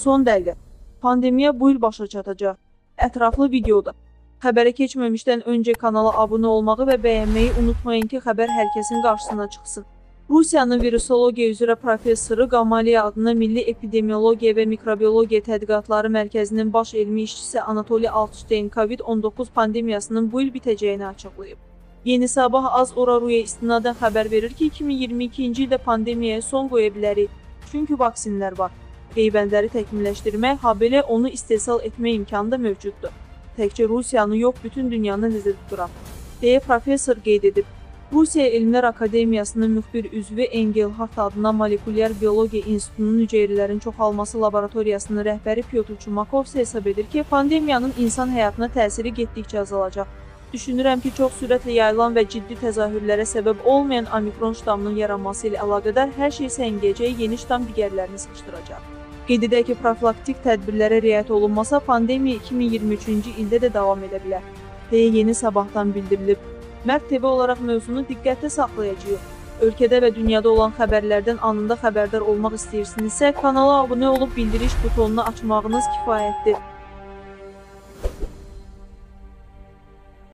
Son dəqiqə. Pandemiya bu il başa çatacaq. Ətraflı videoda. Xəbərə keçməmişdən öncə kanala abunə olmağı və bəyənməyi unutmayın ki, xəbər hər kəsin qarşısına çıxsın. Rusiyanın virusologiya üzrə professoru Gamaliya adına Milli Epidemiologiya və Mikrobiologiya Tədqiqatları Mərkəzinin baş elmi işçisi Anatoli Altusteyn COVID-19 pandemiyasının bu il bitəcəyini açıqlayıb. Yeni Sabah az Oraruya istinadən xəbər verir ki, 2022-ci ildə pandemiyaya son qoya bilərik. Çünki vaksinlər var. Peyvəndləri təkmilləşdirmək, habelə onu istehsal etmə imkanı da mövcuddur. Təkcə Rusiyanı yox, bütün dünyanı nəzərdə tuturam, deyə professor qeyd edib. Rusiya Elmlər Akademiyasının müxbir üzvü Engelhardt adına Molekulyar Biologiya İnstitutunun hüceyrələrin çoxalması laboratoriyasının rəhbəri Pyotr Çumakov isə hesab edir ki, pandemiyanın insan həyatına təsiri getdikcə azalacaq. Düşünürəm ki, çox sürətlə yayılan və ciddi təzahürlərə səbəb olmayan omikron ştamının yaranması ilə əlaqədar hər şey səngiyəcək, yeni ştam digərlərini sıxışdıracaq. Qeyd edək ki, profilaktik tədbirlərə riayət olunmasa, pandemiya 2023-cü ildə də davam edə bilər, deyə Yeni Sabahdan bildirilib. Mərd TV olaraq mövzunu diqqətdə saxlayacağıq. Ölkədə və dünyada olan xəbərlərdən anında xəbərdar olmaq istəyirsinizsə, kanala abunə olub bildiriş butonunu açmağınız kifayətdir.